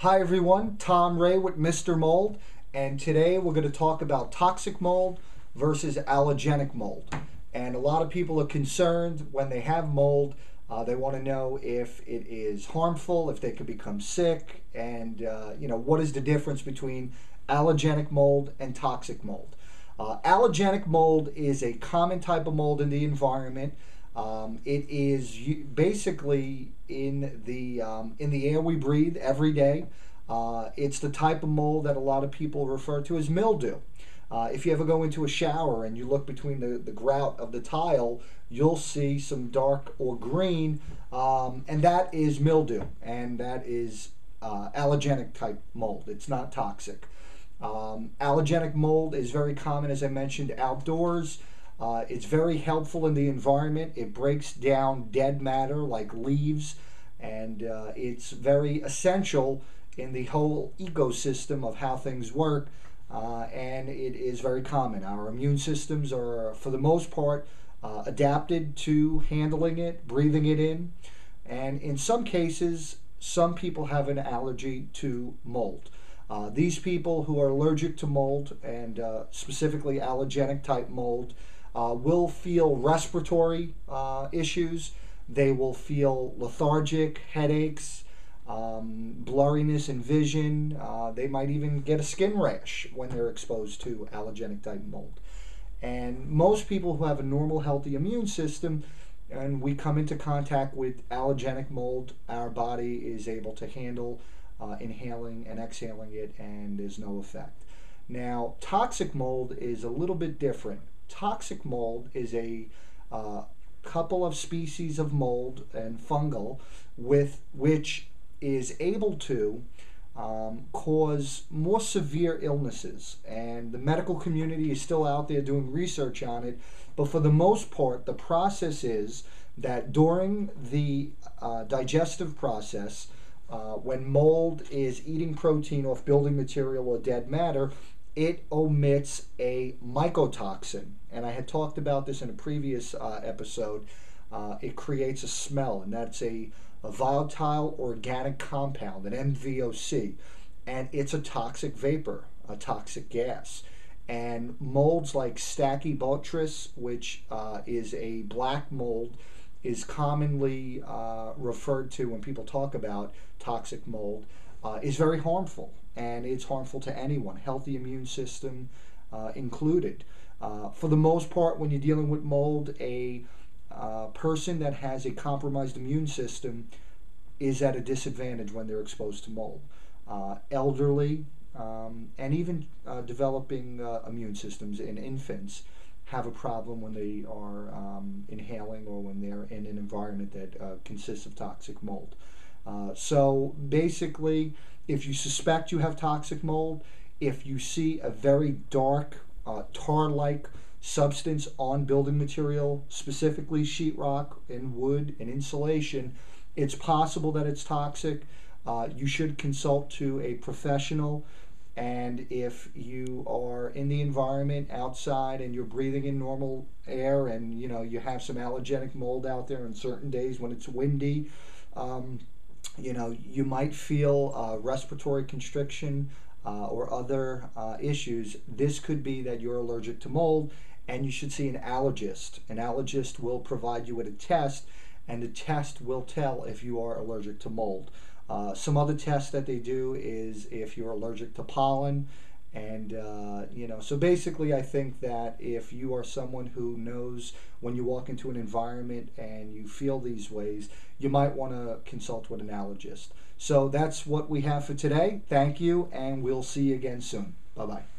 Hi everyone, Tom Ray with Mr. Mold, and today we're going to talk about toxic mold versus allergenic mold. And a lot of people are concerned when they have mold, uh, they want to know if it is harmful, if they could become sick, and uh, you know what is the difference between allergenic mold and toxic mold. Uh, allergenic mold is a common type of mold in the environment. Um, it is basically in the um, in the air we breathe every day. Uh, it's the type of mold that a lot of people refer to as mildew. Uh, if you ever go into a shower and you look between the, the grout of the tile, you'll see some dark or green, um, and that is mildew, and that is uh, allergenic type mold. It's not toxic. Um, allergenic mold is very common, as I mentioned, outdoors. Uh, it's very helpful in the environment. It breaks down dead matter like leaves, and uh, it's very essential in the whole ecosystem of how things work. Uh, and it is very common. Our immune systems are, for the most part, uh, adapted to handling it, breathing it in. And in some cases, some people have an allergy to mold. Uh, these people who are allergic to mold and uh, specifically allergenic type mold uh, will feel respiratory uh, issues. They will feel lethargic, headaches, um, blurriness in vision. Uh, they might even get a skin rash when they're exposed to allergenic type mold. And most people who have a normal, healthy immune system, and we come into contact with allergenic mold, our body is able to handle uh, inhaling and exhaling it, and there's no effect. Now, toxic mold is a little bit different. Toxic mold is a uh, couple of species of mold and fungal with which is able to um, cause more severe illnesses. And the medical community is still out there doing research on it. But for the most part, the process is that during the uh, digestive process, uh, when mold is eating protein off building material or dead matter, it omits a mycotoxin. And I had talked about this in a previous uh, episode. Uh, it creates a smell, and that's a, a volatile organic compound, an MVOC. And it's a toxic vapor, a toxic gas. And molds like Stachybotrys, which uh, is a black mold, is commonly uh, referred to when people talk about toxic mold, uh, is very harmful. And it's harmful to anyone, healthy immune system uh, included. Uh, for the most part, when you're dealing with mold, a uh, person that has a compromised immune system is at a disadvantage when they're exposed to mold. Uh, elderly um, and even developing immune systems in infants have a problem when they are um, inhaling or when they're in an environment that uh, consists of toxic mold. Uh, so basically, if you suspect you have toxic mold, if you see a very dark uh, tar-like substance on building material, specifically sheetrock and wood and insulation, it's possible that it's toxic. Uh, you should consult to a professional and if you are in the environment outside and you're breathing in normal air and you know you have some allergenic mold out there on certain days when it's windy um, you know you might feel uh, respiratory constriction uh, or other uh, issues this could be that you're allergic to mold and you should see an allergist an allergist will provide you with a test and the test will tell if you are allergic to mold uh, some other tests that they do is if you're allergic to pollen. And, uh, you know, so basically, I think that if you are someone who knows when you walk into an environment and you feel these ways, you might want to consult with an allergist. So that's what we have for today. Thank you, and we'll see you again soon. Bye bye.